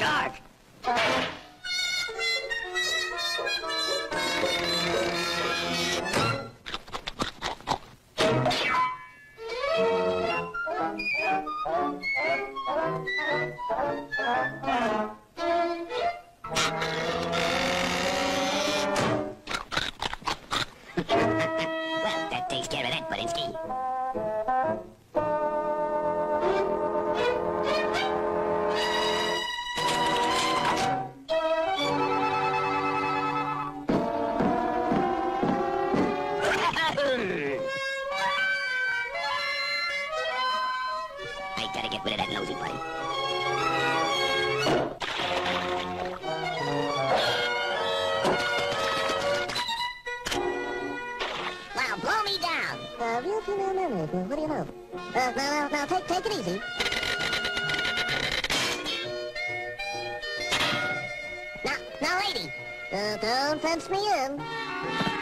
shark. That nosy buddy. Wow, blow me down. Uh, real female memory. What do you know? Uh, now, now, now, take, take it easy. Now, now, lady. Uh, don't fence me in.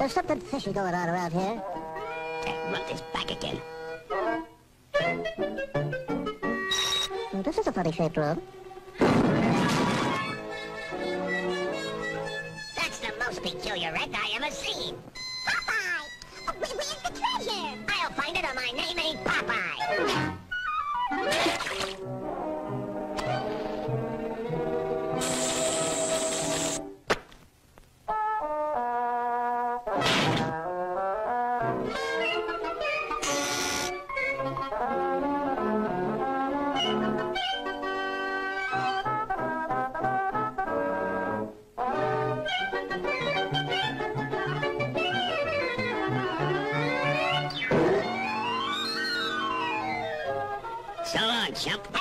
There's something fishy going on around here. That runt is back again. Oh, This is a funny shaped room. That's the most peculiar wreck I ever seen. Popeye! Oh, where's the treasure? I'll find it or my name ain't Popeye. Shut up.